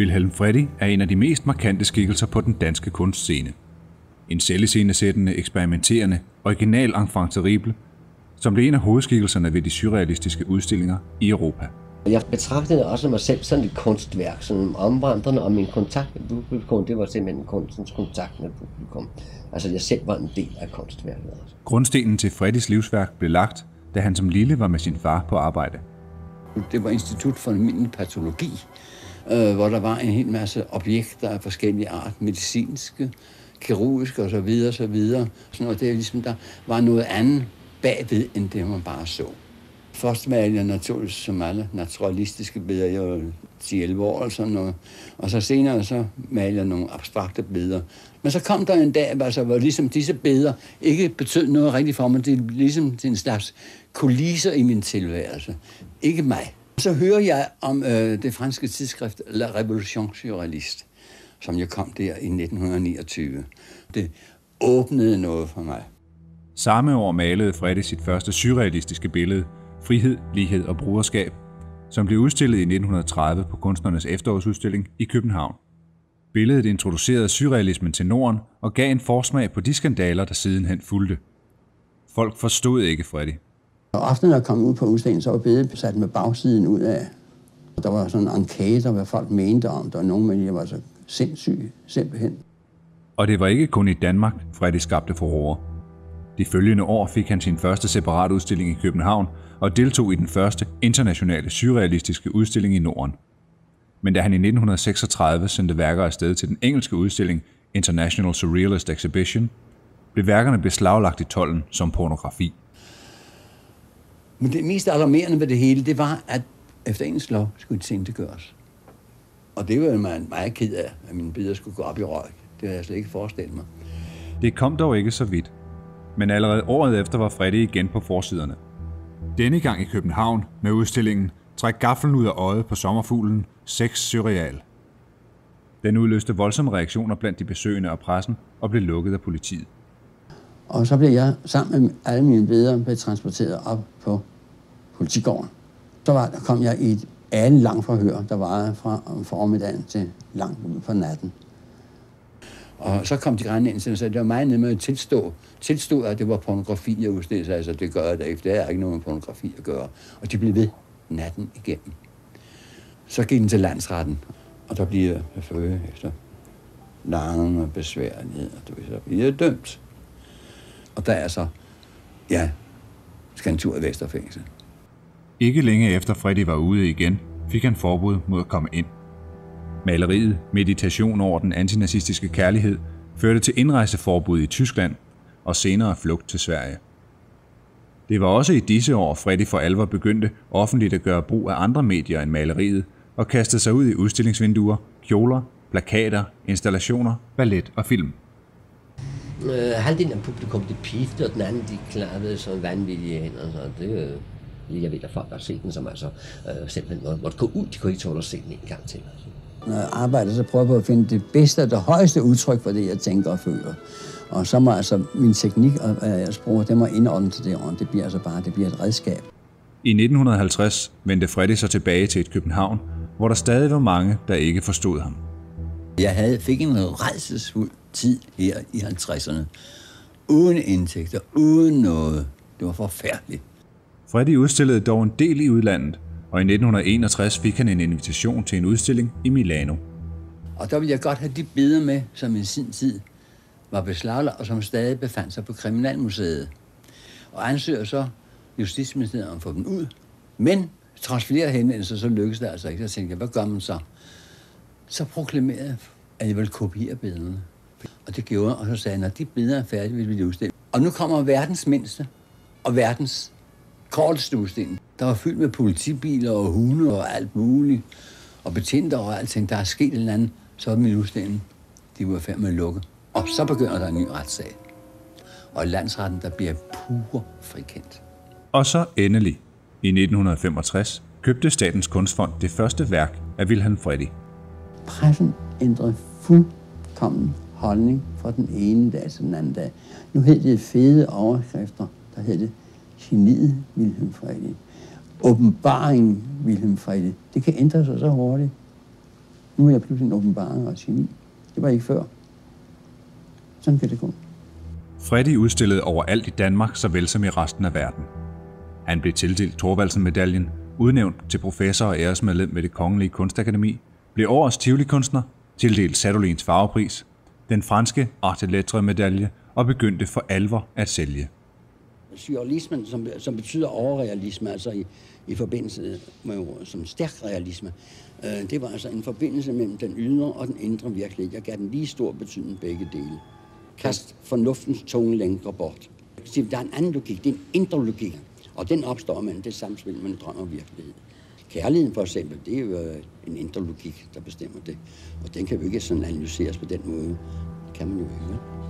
Wilhelm Freddy er en af de mest markante skikkelser på den danske kunstscene. En selvescenesættende, eksperimenterende, original enfant terrible, som blev en af hovedskikkelserne ved de surrealistiske udstillinger i Europa. Jeg betragtede også mig selv som et kunstværk, sådan omvandrende, og min kontakt med publikum, det var simpelthen kunstens kontakt med publikum. Altså jeg selv var en del af kunstværket også. Grundstenen til Freddys livsværk blev lagt, da han som lille var med sin far på arbejde. Det var Institut for Almindelig Patologi, øh, hvor der var en hel masse objekter af forskellige art, medicinske, kirurgiske osv. videre Sådan noget. Det er ligesom, der var noget andet bagved, end det man bare så. Først malede jeg naturligvis som alle naturalistiske billeder, jeg var 10-11 år eller sådan noget. Og så senere så malede jeg nogle abstrakte billeder. Men så kom der en dag, altså, hvor ligesom disse billeder ikke betød noget rigtigt for mig. Det er ligesom en slags kulisser i min tilværelse. Ikke mig. Så hører jeg om øh, det franske tidsskrift La Révolution Surrealiste, som jeg kom der i 1929. Det åbnede noget for mig. Samme år malede Fredde sit første surrealistiske billede, Frihed, Lighed og Bruderskab, som blev udstillet i 1930 på kunstnernes efterårsudstilling i København. Billedet introducerede surrealismen til Norden og gav en forsmag på de skandaler, der sidenhen fulgte. Folk forstod ikke Freddy. Og ofte, når jeg kom ud på udstillingen, så var billedet sat med bagsiden ud af. Der var sådan en enquete, hvad folk mente om. Der og nogen, men jeg var så sindssyg, simpelthen. Og det var ikke kun i Danmark, Freddy skabte furore. De følgende år fik han sin første separat udstilling i København og deltog i den første internationale surrealistiske udstilling i Norden. Men da han i 1936 sendte værker afsted til den engelske udstilling International Surrealist Exhibition, blev værkerne beslaglagt i tollen som pornografi. Men det mest alarmerende ved det hele, det var, at efter engelsk lov skulle det gøres. Og det var jeg meget, meget ked af, at mine billeder skulle gå op i røg. Det havde jeg slet ikke forestillet mig. Det kom dog ikke så vidt. Men allerede året efter var Freddy igen på forsiderne. Denne gang i København med udstillingen Træk gaflen ud af øjet på sommerfuglen, Sex Surreal. Den udløste voldsomme reaktioner blandt de besøgende og pressen og blev lukket af politiet. Og så blev jeg sammen med alle mine billeder blev transporteret op på politigården. Så var, kom jeg i et andet langt forhør, der varede øh, fra formiddagen til langt ud på natten. Og så kom de grænne ind til det var meget nemmere at tilstå, tilstå, at det var pornografi, jeg udstillede. Altså, det gør jeg da ikke. Det er ikke noget med pornografi at gøre. Og de blev ved natten igennem. Så gik den til landsretten, og der bliver selvfølgelig efter lange besværligheder, du ved, så bliver dømt. Og der er så, ja, skal en tur i Vesterfængsel. Ikke længe efter Freddy var ude igen, fik han forbud mod at komme ind. Maleriet Meditation over den antinazistiske kærlighed førte til indrejseforbud i Tyskland og senere flugt til Sverige. Det var også i disse år, Freddy for alvor begyndte offentligt at gøre brug af andre medier end maleriet og kastede sig ud i udstillingsvinduer, kjoler, plakater, installationer, ballet og film. Øh, halvdelen af publikum, det pifte, og den anden, de klappede så vanvittige hen. Altså, det, øh, jeg ved, at folk har set den, som altså øh, simpelthen måtte, måtte gå ud. De kunne ikke tåle at se den en gang til. Altså. Når jeg arbejder, så prøver jeg på at finde det bedste og det højeste udtryk for det, jeg tænker og føler. Og så må altså min teknik og hvad jeg bruger, det må indordne til det, og det bliver altså bare det bliver et redskab. I 1950 vendte Freddy så tilbage til et København, hvor der stadig var mange, der ikke forstod ham. Jeg havde, fik en redselsfuld tid her i 50'erne. Uden indtægter, uden noget. Det var forfærdeligt. Freddy udstillede dog en del i udlandet, og i 1961 fik han en invitation til en udstilling i Milano. Og der ville jeg godt have de billeder med, som i sin tid var beslaglagt, og som stadig befandt sig på Kriminalmuseet. Og ansøger så Justitsministeriet om at få dem ud. Men trods flere henvendelser, så lykkedes det altså ikke. Så tænkte jeg, hvad gør man så? Så proklamerede jeg, at jeg ville kopiere billederne. Og det gjorde jeg, og så sagde jeg, når de billeder er færdige, vil vi udstille. Og nu kommer verdens mindste og verdens korteste udstilling. Der var fyldt med politibiler og hunde og alt muligt. Og betjente og alting. Der er sket en eller anden. Så er min udstilling. De var færdige med at lukke. Og så begynder der en ny retssag. Og landsretten, der bliver pure frikendt. Og så endelig, i 1965, købte Statens Kunstfond det første værk af Wilhelm Freddy. Pressen ændrede fuldkommen holdning fra den ene dag til den anden dag. Nu hed det fede overskrifter, der hed det geniet Wilhelm Frede, Åbenbaringen Wilhelm Frede. Det kan ændre sig så hurtigt. Nu er jeg pludselig en åbenbaring og geni. Det var ikke før. Sådan kan det gå. Freddy udstillede overalt i Danmark, såvel som i resten af verden. Han blev tildelt Thorvaldsen-medaljen, udnævnt til professor og æresmedlem ved det Kongelige Kunstakademi, blev årets Tivoli-kunstner, tildelt Sadolins farvepris, den franske Arte Lettre medalje og begyndte for alvor at sælge. Surrealismen, som, som betyder overrealisme, altså i, i forbindelse med som stærk realisme, øh, det var altså en forbindelse mellem den ydre og den indre virkelighed. Jeg gav den lige stor betydning begge dele. Kast fornuftens tunge længere bort. Der er en anden logik, det er en indre logik, og den opstår mellem det samspil mellem drøm og virkelighed. Kærligheden for eksempel, det er jo øh, en indre logik, der bestemmer det. Og den kan jo ikke sådan analyseres på den måde. Det kan man jo ikke.